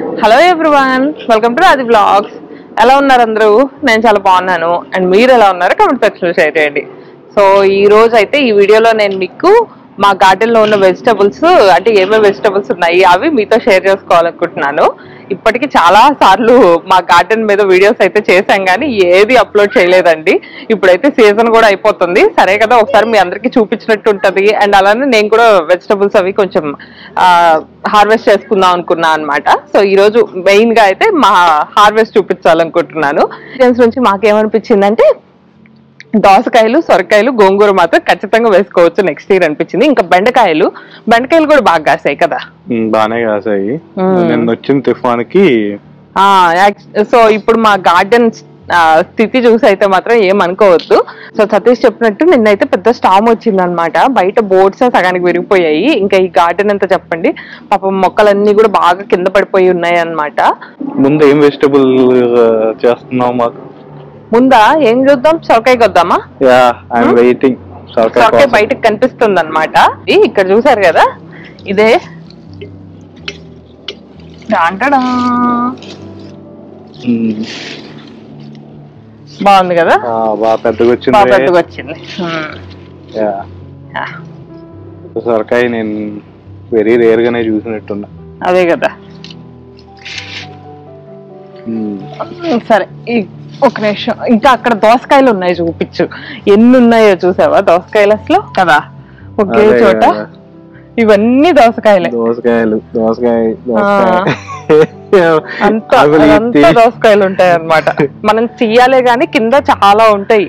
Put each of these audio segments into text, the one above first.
Hello everyone welcome to Raju blogs ఎలా ఉన్నారు అందరూ? నేను చాలా బాగున్నాను. అండ్ మీరు ఎలా ఉన్నారు? కమెంట్ సెక్షన్లో షేర్ చేయండి. సో ఈ రోజు అయితే ఈ వీడియోలో నేను మీకు మా గార్డెన్లో ఉన్న వెజిటబుల్స్ అంటే ఏమేమి వెజిటబుల్స్ ఉన్నాయి అవి మీతో షేర్ చేసుకోవాలనుకుంటున్నాను. ఇప్పటికి చాలా సార్లు మా గార్డెన్ మీద వీడియోస్ అయితే చేశాం కానీ ఏది అప్లోడ్ చేయలేదండి. ఇప్పుడైతే సీజన్ కూడా అయిపోతుంది. సరే కదా ఒకసారి మీ అందరికి చూపించినట్టు ఉంటుంది. అండ్ అలానే నేను కూడా వెజిటబుల్స్ అవి కొంచెం హార్వెస్ట్ చేసుకుందాం అనుకున్నా అనమాట సో ఈ రోజు మెయిన్గా అయితే మా హార్వెస్ట్ చూపించాలనుకుంటున్నాను. నుంచి మాకేమనిపించిందంటే దోసకాయలు సొరకాయలు గోంగూర మాత్రం ఖచ్చితంగా వేసుకోవచ్చు నెక్స్ట్ ఇయర్ అనిపించింది. ఇంకా బెండకాయలు బెండకాయలు కూడా బాగా కాసాయి కదా. బానే కాసాయి. వచ్చిన తుఫాన్కి ఆ యాక్- సో ఇప్పుడు మా గార్డెన్ స్థితి చూసి అయితే మాత్రం ఏమనుకోవద్దు సో సతీష్ చెప్పినట్టు నిన్నైతే పెద్ద స్టామ్ వచ్చింది అనమాట బయట బోర్డ్స్ సగానికి విరిగిపోయాయి. ఇంకా ఈ గార్డెన్ అంతా చెప్పండి. పాపం మొక్కలన్నీ కూడా బాగా కింద పడిపోయి ఉన్నాయి అన్నమాట ముందు ఏం వెజిటబుల్ చేస్తున్నావు మాకు? ముందా ఏం చూద్దాం? సొరకాయ కొద్దామా? యా వెయిటింగ్ సొరకాయ బయటకు కనిపిస్తుంది అనమాట ఇక్కడ చూసారు కదా? ఇదే. డాంటడా. బాగుంది కదా? బాగా పెద్దగా బాగా వచ్చింది. పెద్దగా యా. సొరకాయ నేను వెరీ రేర్ గానే చూసినట్టున్నా. అదే కదా. సరే ఒక నిమిషం. ఇంకా అక్కడ దోసకాయలు ఉన్నాయి చూపించు. ఎన్ని ఉన్నాయో చూసావా దోసకాయలు అసలు? కదా. ఒకే చోట. ఇవన్నీ దోసకాయలే. దోసకాయలు దోసకాయ అంతా అంతా. దోసకాయలు ఉంటాయి అన్నమాట మనం తీయాలే గాని కింద చాలా ఉంటాయి.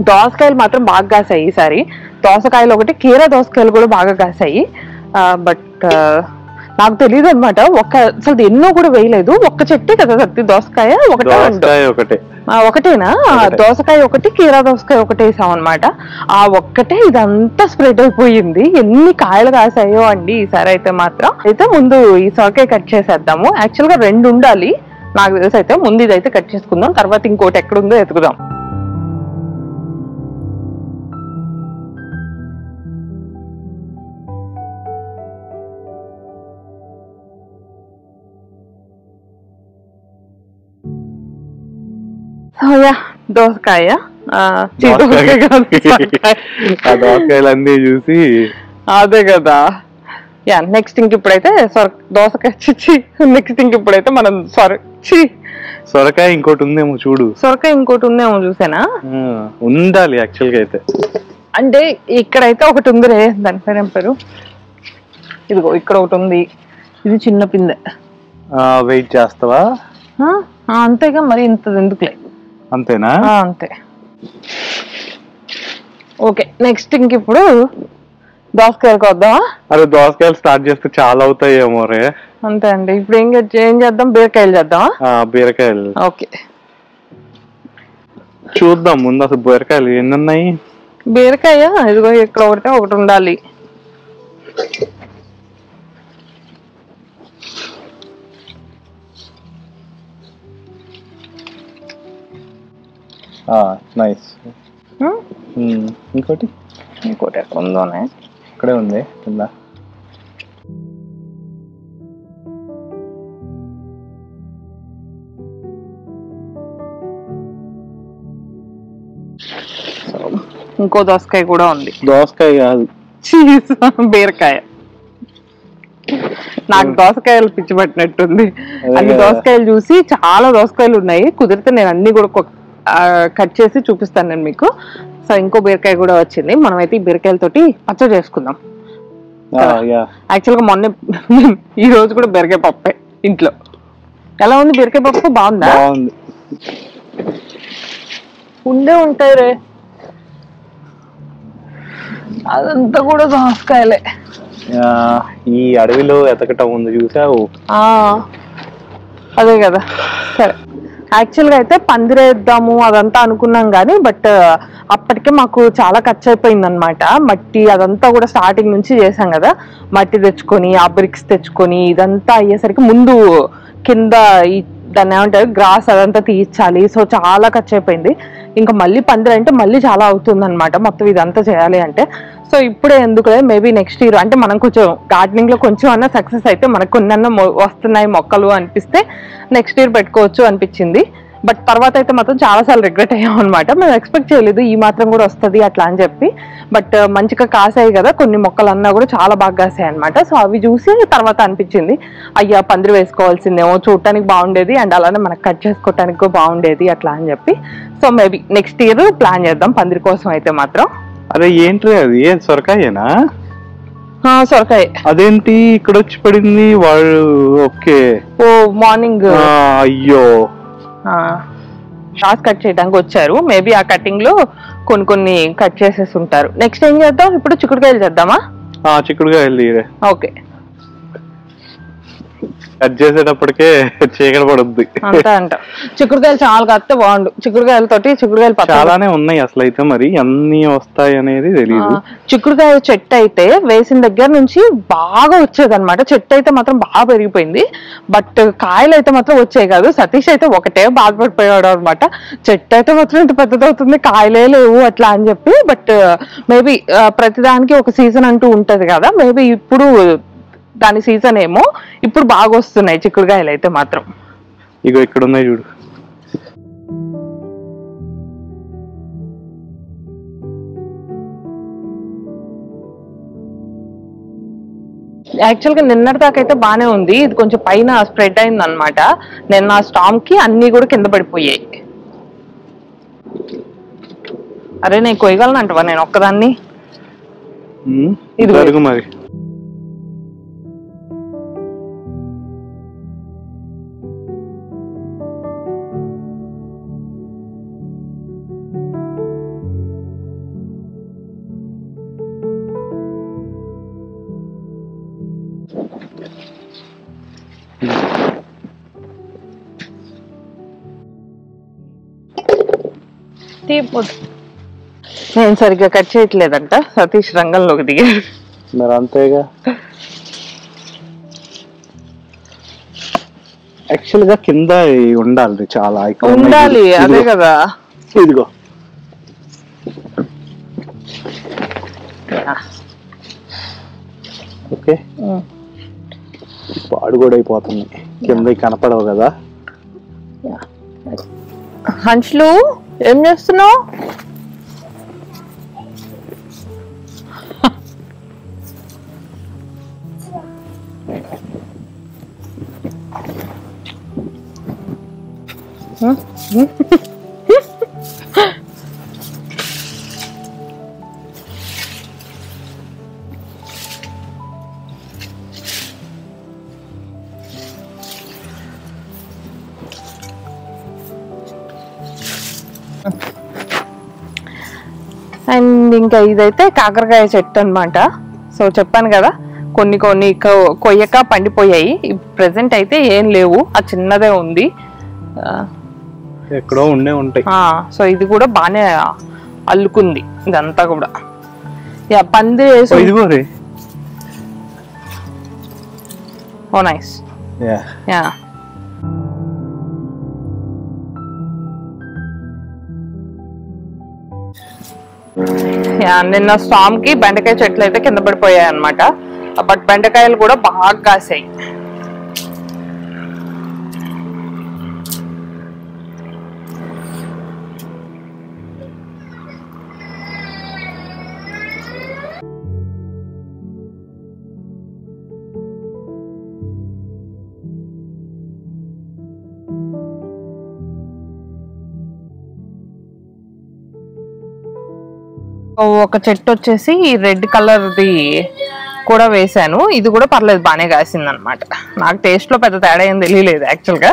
దోసకాయలు మాత్రం బాగా కాసాయి ఈసారి. దోసకాయలు ఒకటి కీర దోసకాయలు కూడా బాగా కాసాయి. బట్ నాకు తెలియదు అనమాట ఒక అసలు ఎన్నో కూడా వేయలేదు. ఒక్క చెట్టే కదా సత్తి దోసకాయ ఒకటే ఒకటే. ఒకటేనా. దోసకాయ ఒకటి కీరా దోసకాయ ఒకటి వేసాం అనమాట ఆ ఒక్కటే ఇదంతా స్ప్రెడ్ అయిపోయింది. ఎన్ని కాయలు కాసాయో అండి ఈసారి అయితే మాత్రం. అయితే ముందు ఈ సొరకాయ కట్ చేసేద్దాము. యాక్చువల్గా రెండు ఉండాలి. నాకు తెలిసి అయితే ముందు ఇదైతే కట్ చేసుకుందాం. తర్వాత ఇంకోటి ఎక్కడుందో ఎతుకుదాం సో యా దోసకాయ ఆ, ఛీ, దోసకాయ కాదు, సొరకాయ. ఆ దోసకాయలు అన్ని చూసి అదే కదా యా నెక్స్ట్ ఇంక ఇప్పుడైతే సొర దోసకాయ చిచ్చి నెక్స్ట్ ఇంక ఇప్పుడైతే మనం సొర చి సొరకాయ ఇంకోటి ఉందేమో చూడు సొరకాయ ఇంకోటి ఉందేమో చూసానా ఉండాలి యాక్చువల్గా అయితే అంటే ఇక్కడైతే ఒకటి ఉందిరే దాని పేరు ఏం పేరు ఇదిగో ఇక్కడ ఒకటి ఉంది ఇది చిన్న పిందె వెయిట్ చేస్తావా అంతేగా మరి ఇంత ఎందుకులే అంతేనా? అంతే. ఓకే నెక్స్ట్ ఇంక ఇప్పుడు దోసకాయలకు వద్దామా? అరే దోసకాయలు స్టార్ట్ చేస్తే చాలా అవుతాయేమో రే. అంతే అండి. ఇప్పుడు ఏం ఏం చేద్దాం? బీరకాయలు చేద్దామా? బీరకాయలు. ఓకే. చూద్దాం ముందు అసలు బీరకాయలు ఎన్ని ఉన్నాయి? బీరకాయ ఇదిగో ఇక్కడ ఒకటి ఒకటి ఉండాలి. నైస్ ఉమ్, ఇంకోటి? ఇంకోటి ఎక్కడ ఉందోనే ఇక్కడే ఉంది కింద ఇంకో దోసకాయ కూడా ఉంది. దోసకాయ కాదు. చీజ్ బీరకాయ. నాకు దోసకాయలు పిచ్చి పట్టినట్టుంది. అన్ని. దోసకాయలు చూసి చాలా దోసకాయలు ఉన్నాయి. కుదిరితే నేను అన్ని కూడా కట్ చేసి చూపిస్తాను నేను మీకు. సో ఇంకో బీరకాయ కూడా వచ్చింది. మనం అయితే ఈ బీరకాయలతోటి పచ్చడి చేసుకుందాం. యా. యాక్చువల్గా మొన్న ఈ రోజు కూడా బీరకాయ పప్పే ఇంట్లో. ఎలా ఉంది బీరకాయ పప్పు? బాగుందా? బాగుంది. ఉండే ఉంటాయి రే. అదంతా కూడా దోసకాయలే. ఈ అడవిలో ఎతకటం ఉంది చూసావు? అదే కదా. సరే. యాక్చువల్గా అయితే పందిరేద్దాము అదంతా అనుకున్నాం కానీ బట్ అప్పటికే మాకు చాలా ఖర్చు అయిపోయింది అనమాట మట్టి అదంతా కూడా స్టార్టింగ్ నుంచి చేసాం కదా. మట్టి తెచ్చుకొని ఆ బ్రిక్స్ తెచ్చుకొని ఇదంతా అయ్యేసరికి ముందు కింద ఈ దాన్ని ఏమంటారు? గ్రాస్ అదంతా తీర్చాలి. సో చాలా ఖర్చు అయిపోయింది ఇంకా మళ్ళీ పందిరి అంటే మళ్ళీ చాలా అవుతుంది అనమాట మొత్తం ఇదంతా చేయాలి అంటే. సో ఇప్పుడే ఎందుకులే మేబీ నెక్స్ట్ ఇయర్ అంటే మనం కొంచెం గార్డెనింగ్లో కొంచెం అన్న సక్సెస్ అయితే మనకు కొన్ని అన్న వస్తున్నాయి మొక్కలు అనిపిస్తే నెక్స్ట్ ఇయర్ పెట్టుకోవచ్చు అనిపించింది. బట్ తర్వాత అయితే మాత్రం చాలా సార్లు రిగ్రెట్ అయ్యాం అనమాట మేము ఎక్స్పెక్ట్ చేయలేదు ఈ మాత్రం కూడా వస్తుంది అట్లా అని చెప్పి. బట్ మంచిగా కాసాయి కదా కొన్ని మొక్కలు అన్నా కూడా చాలా బాగా కాసాయి అనమాట సో అవి చూసి తర్వాత అనిపించింది అయ్యా పందిరి వేసుకోవాల్సిందేమో చూడటానికి బాగుండేది అండ్ అలానే మనకు కట్ చేసుకోవటానికి కూడా బాగుండేది అట్లా అని చెప్పి. So maybe next year plan చేద్దాం పందిరి కోసం అయితే మాత్రం. అరే ఏంటి అది? ఏం సొరకాయేనా? సొరకాయ. అదేంటి? ఇక్కడ వచ్చి పడింది వాళ్ళు ఓకే. ఓ మార్నింగ్. అయ్యో. షార్ట్స్ కట్ చేయడానికి వచ్చారు. మేబీ ఆ కటింగ్లో కొన్ని కొన్ని కట్ చేసేసి ఉంటారు. నెక్స్ట్ ఏం చేద్దాం? ఇప్పుడు చిక్కుడుకాయలు చేద్దామా? వెళ్ళి ఓకే కట్ చేసేటప్పటికే చీకటి పడుద్ది. అంతే అంట. చిక్కుడుకాయలు చాలా కత్తే బాగుండు. చిక్కుడుకాయలు పచ్చడి. చాలానే ఉన్నాయి అసలు అయితే మరి. అన్ని వస్తాయి అనేది తెలియదు చిక్కుడుకాయ చెట్టు అయితే వేసిన దగ్గర నుంచి బాగా వచ్చేది అనమాట చెట్టు అయితే మాత్రం బాగా పెరిగిపోయింది. బట్ కాయలు అయితే మాత్రం వచ్చాయి కాదు. సతీష్ అయితే ఒకటే బాధపడిపోయాడు అనమాట చెట్టు అయితే మాత్రం ఇంత పెద్దదవుతుంది. కాయలే లేవు అట్లా అని చెప్పి. బట్ మేబీ ప్రతిదానికి ఒక సీజన్ అంటూ ఉంటది కదా. మేబీ ఇప్పుడు దాని సీజన్ ఏమో ఇప్పుడు బాగా వస్తున్నాయి చిక్కుడుకాయలు అయితే మాత్రం. ఇగో ఇక్కడ ఉన్నాయి చూడు. యాక్చువల్గా నిన్నటి దాకా అయితే బానే ఉంది. ఇది కొంచెం పైన స్ప్రెడ్ అయింది అనమాట నిన్న స్టామ్కి అన్ని కూడా కింద పడిపోయాయి. అరే నేను కొయ్యగలను అంటవా? నేను ఒక్కదాన్ని. జరుగు మరి. తీయపోదు నేను సరిగ్గా కట్ చేయట్లేదంట. సతీష్ రంగంలోకి దిగాడు. మరి అంతేగా. యాక్చువల్గా కింద ఉండాలి చాలా. ఉండాలి. అదే. కదా. ఇదిగో. ఓకే. పాడు కూడా అయిపోతుంది. కింద కనపడవు కదా. హంచులు ఏం చేస్తున్నావు అండ్ ఇంకా ఇదైతే కాకరకాయ చెట్టు అన్నమాట. సో చెప్పాను కదా కొన్ని కొన్ని కొయ్యక పండిపోయాయి. ప్రెసెంట్ అయితే ఏం లేవు. ఆ చిన్నదే ఉంది. ఎక్కడో ఉండే ఉంటాయి. సో ఇది కూడా బాగానే అల్లుకుంది. ఇదంతా కూడా. యా పంది వేసి ఓ నైస్. యా. నిన్న స్టామ్కి బెండకాయ చెట్లు అయితే కింద పడిపోయాయి అనమాట బట్ బెండకాయలు కూడా బాగా కాసాయి. ఒక చెట్టు వచ్చేసి రెడ్ కలర్ది కూడా వేశాను. ఇది కూడా పర్లేదు బాగానే కాసింది అనమాట నాకు టేస్ట్లో పెద్ద తేడా ఏం తెలియలేదు యాక్చువల్గా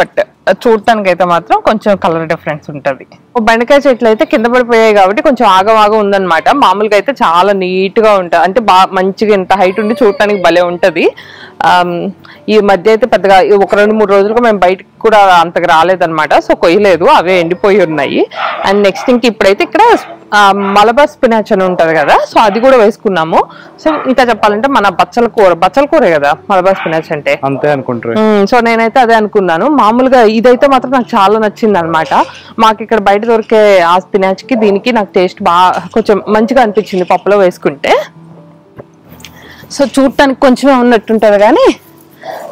బట్ చూడటానికైతే మాత్రం కొంచెం కలర్ డిఫరెన్స్ ఉంటుంది. బెండకాయ చెట్లు అయితే కింద పడిపోయాయి కాబట్టి కొంచెం ఆగమాగా ఉందన్నమాట. మామూలుగా అయితే చాలా నీట్గా ఉంటుంది అంటే బాగా మంచిగా ఇంత హైట్ ఉండి చూడటానికి భలే ఉంటది. ఈ మధ్య అయితే పెద్దగా ఒక రెండు మూడు రోజులుగా మేము బయటకు కూడా అంతగా రాలేదన్నమాట. సో కొయ్యలేదు. అవే ఎండిపోయి ఉన్నాయి. అండ్ నెక్స్ట్ ఇంక ఇప్పుడైతే ఇక్కడ మలబార్ స్పినాచ్ అని ఉంటది కదా. సో అది కూడా వేసుకున్నాము. సో ఇంకా చెప్పాలంటే మన బచ్చల కూర బచ్చల కూరే కదా మలబార్ స్పినాచ్ అంటే? అంతే అనుకుంటారు. సో నేనైతే అదే అనుకున్నాను. మామూలుగా ఇదైతే మాత్రం నాకు చాలా నచ్చింది అనమాట మాకు ఇక్కడ బయట దొరికే ఆ స్పినాచ్కి దీనికి నాకు టేస్ట్ బాగా కొంచెం మంచిగా అనిపించింది పప్పులో వేసుకుంటే. సో చూడటానికి కొంచెమే ఉన్నట్టుంటుంది కానీ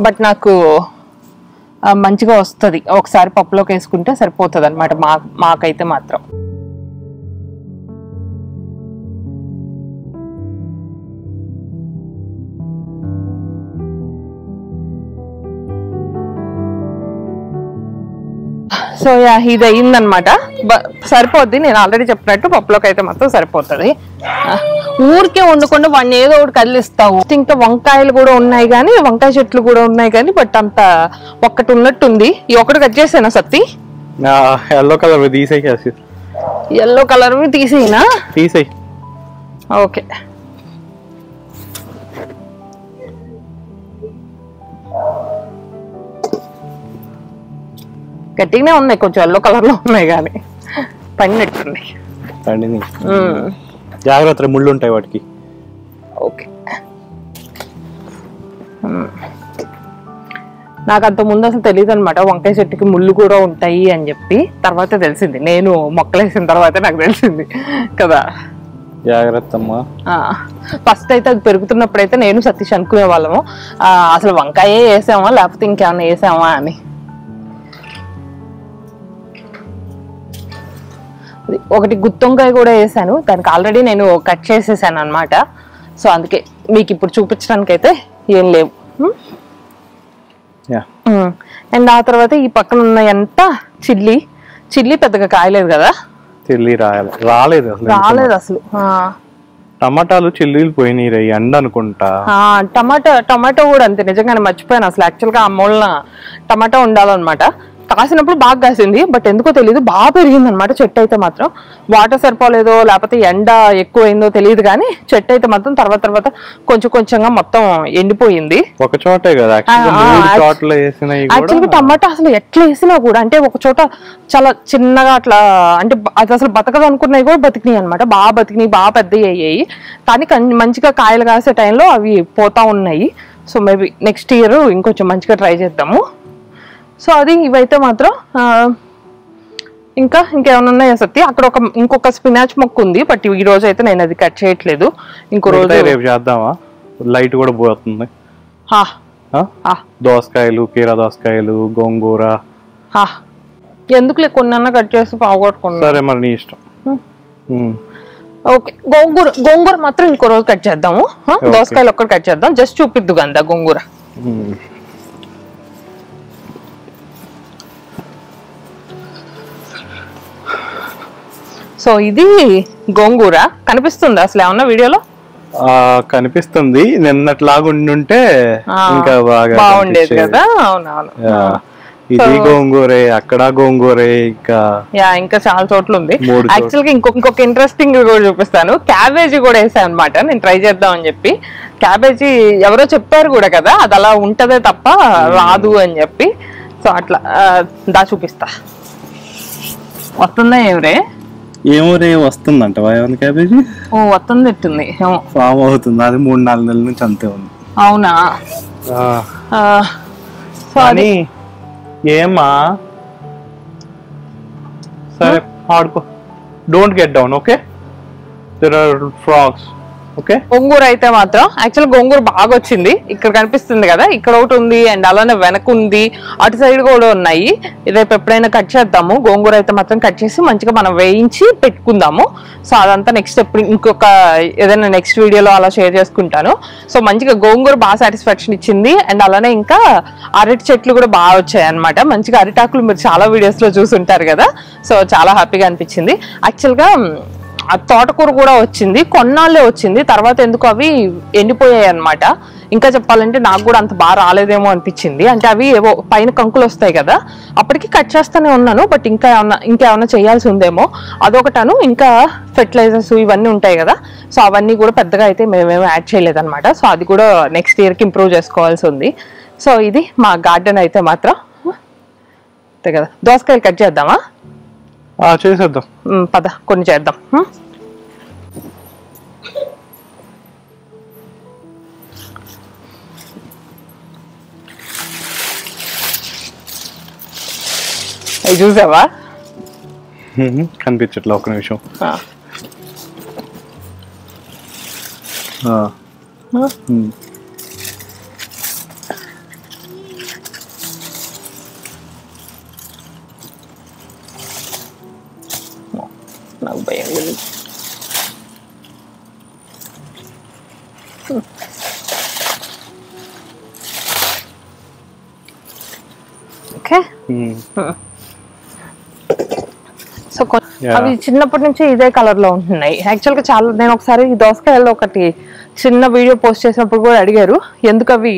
బట్ నాకు మంచిగా వస్తుంది. ఒకసారి పప్పులోకి వేసుకుంటే సరిపోతుంది అనమాట మా మాకైతే మాత్రం. సో యా ఇది అయిందనమాట సరిపోద్ది నేను ఆల్రెడీ చెప్పినట్టు పప్పులోకి అయితే మాత్రం సరిపోతుంది. ఊరికే వండకుండా వాడిని ఏదో ఒకటి కదిలిస్తావు. ఇంకా వంకాయలు కూడా ఉన్నాయి కానీ వంకాయ చెట్లు కూడా ఉన్నాయి కానీ బట్ అంత ఒక్కటి ఉన్నట్టుంది. ఈ ఒకటి కట్ చేసానా సత్తి? ఎల్లో కలర్ తీసేయి ఎల్లో కలర్ తీసేయినా? తీసేయి. ఓకే గట్టిగానే ఉన్నాయి కొంచెం ఎల్లో కలర్లో ఉన్నాయి కానీ. పడినట్టున్నాయి పండిని మ్మ్. జాగ్రత్త ముళ్ళు ఉంటాయి వాటికి. ఓకే. నాకు అంత ముందు అసలు తెలియదు అనమాట వంకాయ చెట్టుకి ముళ్ళు కూడా ఉంటాయి అని చెప్పి. తర్వాత తెలిసింది. నేను మొక్కలు వేసిన తర్వాత నాకు తెలిసింది కదా. జాగ్రత్త ఫస్ట్ అయితే అది పెరుగుతున్నప్పుడైతే నేను సతీష్ అనుకునే వాళ్ళము అసలు వంకాయే వేసామా లేకపోతే ఇంకేమన్నా వేసామా అని. ఒకటి గుత్తొంకాయ కూడా వేసాను. దానికి ఆల్రెడీ నేను కట్ చేసేసాను అనమాట సో అందుకే మీకు ఇప్పుడు చూపించడానికి అయితే ఏం లేవు. యా అండ్ ఆ తర్వాత ఈ పక్కన ఉన్న ఎంత? చిల్లీ. చిల్లీ పెద్దగా కాయలేదు కదా? చిల్లి రాయాలి రాలేదు అసలు రాలేదు అసలు. టమాటాలు చిల్లీలు పోయినాయి ఎండ అనుకుంటా. టమాటా టమాటో కూడా అంతే. నిజంగానే మర్చిపోయాను అసలు. యాక్చువల్గా ఆ మూలన టమాటా ఉండాలన్నమాట. కాసినప్పుడు బాగా కాసింది బట్ ఎందుకో తెలియదు బాగా పెరిగింది అనమాట చెట్టు అయితే మాత్రం. వాటర్ సరిపోలేదో లేకపోతే ఎండ ఎక్కువైందో తెలియదు కానీ చెట్టు అయితే మాత్రం తర్వాత తర్వాత కొంచెం కొంచెంగా మొత్తం ఎండిపోయింది. ఒక చోటే కదా యాక్చువల్గా టమాటా అసలు ఎట్లా వేసినా కూడా అంటే ఒక చోట చాలా చిన్నగా అట్లా అంటే అది అసలు బతకదు అనుకున్నవి కూడా బతికినాయి అనమాట బాగా బతికినాయి బాగా పెద్దవి అయ్యాయి. కన్- మంచిగా కాయలు కాసే టైంలో అవి పోతా ఉన్నాయి. సో మేబీ నెక్స్ట్ ఇయర్ ఇంకొంచెం మంచిగా ట్రై చేద్దాము. సో అది ఇవైతే మాత్రం ఇంకా ఇంకేమైనా ఉన్నాయా సత్తి అక్కడ ఒక ఇంకొక స్పినాచ్ మొక్క ఉంది బట్ ఈ రోజు అయితే నేను అది కట్ చేయట్లేదు. ఇంకో రోజు రేపు చేద్దామా? లైట్ కూడా పోతుంది. దోసకాయలు కీర దోసకాయలు గోంగూర. హా. ఎందుకులే కొన్ని కట్ చేసి పోగొట్టుకున్నా సరే మరి నీ ఇష్టం. ఓకే. గోంగూర గోంగూర మాత్రం ఇంకో రోజు కట్ చేద్దాము? దోసకాయలు ఒక్కటి కట్ చేద్దాం. జస్ట్ చూపిద్దు గందా గోంగూర. సో ఇది గోంగూర. కనిపిస్తుంది అసలు ఏమన్నా వీడియోలో? కనిపిస్తుంది. నిన్నట్లాగా ఉండుంటే ఇంకా బాగా బాగుండేది. కదా? అవునవును. ఇది గోంగూరే అక్కడ గోంగూరే ఇంకా యా ఇంకా చాలా చోట్ల. ఉంది. యాక్చువల్గా ఇంకొక ఇంకొక ఇంట్రెస్టింగ్ కూడా చూపిస్తాను. క్యాబేజీ కూడా వేసాను అనమాట నేను ట్రై చేద్దాం అని చెప్పి. క్యాబేజీ ఎవరో చెప్పారు కూడా కదా అది అలా ఉంటదే తప్ప రాదు అని చెప్పి. సో అట్లా దా చూపిస్తా. వస్తుందా ఎవరే? ఏమో రే వస్తుందంట. వాయవన్ క్యాబేజీ? ఓ వస్తుంది ఎట్టుంది ఏమో. ఫామ్ అవుతుంది. అది మూడు నాలుగు నెలల నుంచి అంతే ఉంది. అవునా? ఆ, సో అది కానీ ఏమా సరే ఆడుకో. Don't get down okay there are frogs okay gongura అయితే మాత్రం యాక్చువల్ గోంగూర బాగా వచ్చింది. ఇక్కడ కనిపిస్తుంది కదా ఇక్కడ ఒకటి ఉంది అండ్ అలానే వెనక ఉంది. అటు సైడ్ కూడా ఉన్నాయి. రేపు ఎప్పుడైనా కట్ చేద్దాము. గోంగూర అయితే మాత్రం కట్ చేసి మంచిగా మనం వేయించి పెట్టుకుందాము. సో అదంతా నెక్స్ట్ ఎప్పుడు ఇంకొక ఏదైనా నెక్స్ట్ వీడియోలో అలా షేర్ చేసుకుంటాను. సో మంచిగా గోంగూర బాగా సాటిస్ఫాక్షన్ ఇచ్చింది. అండ్ అలానే ఇంకా అరటి చెట్లు కూడా బాగా వచ్చాయి అనమాట మంచిగా అరిటాకులు మీరు చాలా వీడియోస్లో చూసుంటారు కదా. సో చాలా హ్యాపీగా అనిపించింది. యాక్చువల్గా తోటకూర కూడా వచ్చింది కొన్నాళ్ళే వచ్చింది తర్వాత ఎందుకు అవి ఎండిపోయాయి అనమాట ఇంకా చెప్పాలంటే నాకు కూడా అంత బాగా రాలేదేమో అనిపించింది. అంటే అవి ఏవో పైన కంకులు వస్తాయి కదా అప్పటికి కట్ చేస్తూనే ఉన్నాను బట్ ఇంకా ఏమన్నా ఇంకా ఏమన్నా చేయాల్సి ఉందేమో అదొకటను ఇంకా ఫెర్టిలైజర్స్ ఇవన్నీ ఉంటాయి కదా సో అవన్నీ కూడా పెద్దగా అయితే మేమేమో యాడ్ చేయలేదన్నమాట. సో అది కూడా నెక్స్ట్ ఇయర్కి ఇంప్రూవ్ చేసుకోవాల్సి ఉంది. సో ఇది మా గార్డెన్ అయితే మాత్రం. అంతే కదా దోసకాయలు కట్ చేద్దామా? చేసేద్దాం. పద కొన్ని చేద్దాం. అవి చూసావా? కనిపించట్లే ఒక నిమిషం. ఆ. నాకు భయం గురించి ఓకే. సో. అవి చిన్నప్పటి నుంచి ఇదే కలర్లో ఉంటున్నాయి. యాక్చువల్గా చాలా నేను ఒకసారి ఈ దోసకాయల్లో ఒకటి చిన్న వీడియో పోస్ట్ చేసినప్పుడు కూడా అడిగారు ఎందుకు అవి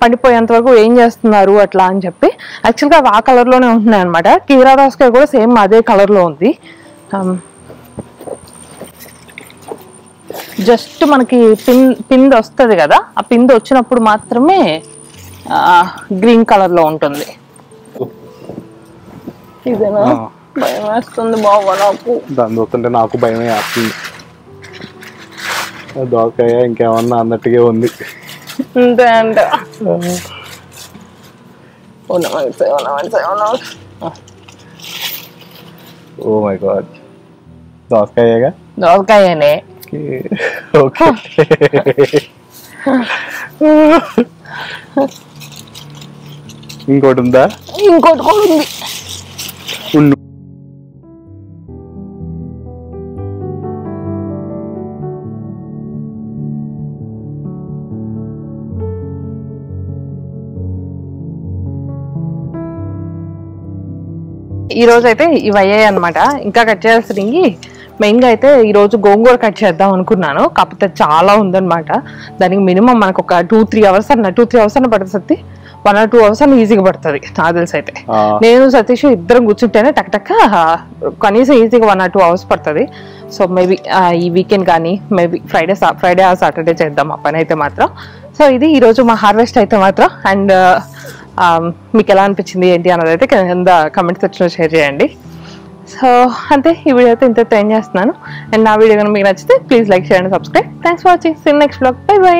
పండిపోయేంత వరకు ఏం చేస్తున్నారు అట్లా? అని చెప్పి. యాక్చువల్గా అవి ఆ కలర్లోనే ఉంటున్నాయి అనమాట కీరా దోసకాయ కూడా సేమ్ అదే కలర్లో ఉంది జస్ట్ మనకి పిన్ పిండి వస్తుంది కదా ఆ పిండి వచ్చినప్పుడు మాత్రమే గ్రీన్ కలర్లో ఉంటుంది. ఇదేనా. భయం వేస్తుంది బాబా నాకు. దాన్ని చూస్తుంటే నాకు భయమే వేస్తుంది. దోకాయ ఇంకేమన్నా అన్నట్టుగా ఉంది. అంతే అంట. Oh my god. దోసకాయగా దోసకాయనే ఓకే. ఇంకోటి ఉందా? ఇంకోటి కూడా ఉంది. ఉండు. ఈ రోజు అయితే ఇవి అయ్యాయి అనమాట ఇంకా కట్ చేయాల్సినవి మెయిన్గా అయితే ఈ రోజు గోంగూర కట్ చేద్దాం అనుకున్నాను. కాకపోతే చాలా ఉందన్నమాట. దానికి మినిమం మనకు ఒక టూ త్రీ అవర్స్ అన్న టూ త్రీ అవర్స్ అన్న పడుతుంది వన్ ఆర్ టూ అవర్స్ అన్న ఈజీగా పడుతుంది నాకు తెలిసి అయితే. నేను సతీష్ ఇద్దరం కూర్చుంటేనే టక్ టక్ కనీసం ఈజీగా వన్ ఆర్ టూ అవర్స్ పడుతుంది. సో మేబీ ఈ వీకెండ్ కానీ మేబీ ఫ్రైడే ఫ్రైడే ఆ సాటర్డే చేద్దాం ఆ పని అయితే మాత్రం. సో ఇది ఈరోజు మా హార్వెస్ట్ అయితే మాత్రం. అండ్ మీకు ఎలా అనిపించింది ఏంటి అన్నది అయితే కింద కమెంట్ సెక్షన్లో షేర్ చేయండి. సో అంతే ఈ వీడియో అయితే ఇంత ట్రైన్ చేస్తున్నాను. అండ్ నా వీడియో కనుక మీకు నచ్చితే ప్లీజ్ లైక్ చేయండి subscribe thanks for watching see in next blog bye bye